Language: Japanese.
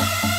you